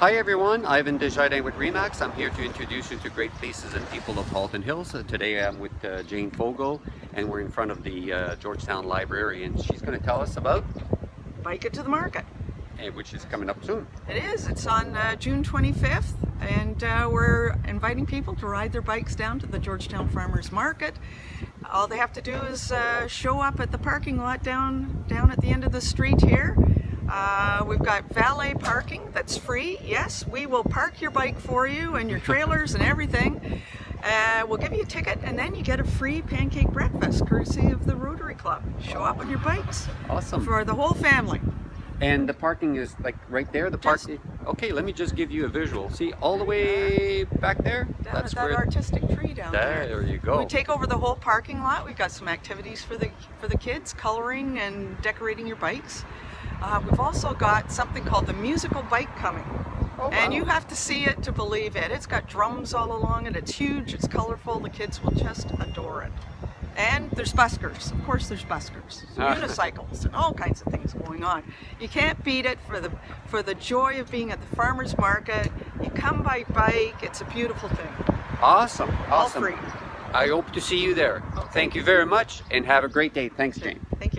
Hi everyone, Yvan Desjardins with Remax. I'm here to introduce you to great places and people of Halton Hills. Uh, today I'm with uh, Jane Fogal and we're in front of the uh, Georgetown Library and she's going to tell us about, Bike it to the market. eh, which is coming up soon. It is. It's on uh, June 25th, and uh, we're inviting people to ride their bikes down to the Georgetown Farmers Market. All they have to do is uh, show up at the parking lot down down at the end of the street here. Uh, we've got valet parking that's free. Yes, we will park your bike for you and your trailers and everything. Uh, we'll give you a ticket and then you get a free pancake breakfast courtesy of the Rotary Club. Show up on your bikes Awesome. for the whole family. And the parking is like right there, the park. Just- Okay, let me just give you a visual. See, all the way back there? Down at that artistic tree down there. There you go. We take over the whole parking lot. We've got some activities for the for the kids, coloring and decorating your bikes. Uh, we've also got something called the musical bike coming. Oh, And you have to see it to believe it. It's got drums all along it. It's huge. It's colorful. The kids will just adore it. And there's buskers. Of course, there's buskers, Ah. unicycles, and all kinds of things going on. You can't beat it for the for the joy of being at the farmers market. You come by bike. It's a beautiful thing. Awesome. All Awesome. free. I hope to see you there. Thank you very much and have a great day. Thanks, Jane. Thank you.